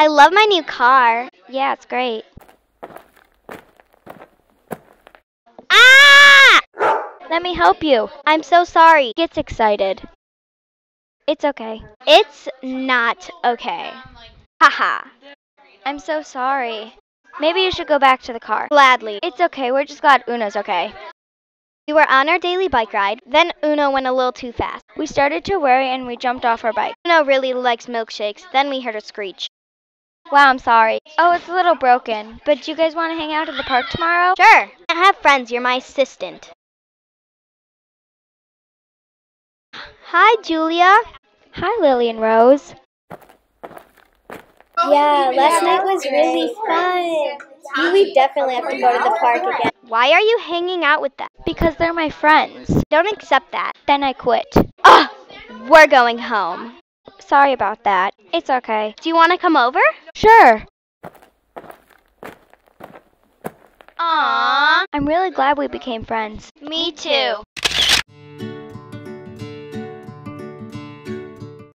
I love my new car. Yeah, it's great. Ah! Let me help you. I'm so sorry. Gets excited. It's okay. It's not okay. Haha. I'm so sorry. Maybe you should go back to the car. Gladly. It's okay. We're just glad Una's okay. We were on our daily bike ride. Then Una went a little too fast. We started to worry and we jumped off our bike. Una really likes milkshakes. Then we heard a screech. Wow, I'm sorry. Oh, it's a little broken. But do you guys want to hang out at the park tomorrow? Sure. I have friends. You're my assistant. Hi, Julia. Hi, Lily and Rose. Yeah, last night was really fun. We definitely have to go to the park again. Why are you hanging out with them? Because they're my friends. Don't accept that. Then I quit. Ugh! We're going home. Sorry about that. It's okay. Do you want to come over? Sure. Aww. I'm really glad we became friends. Me too.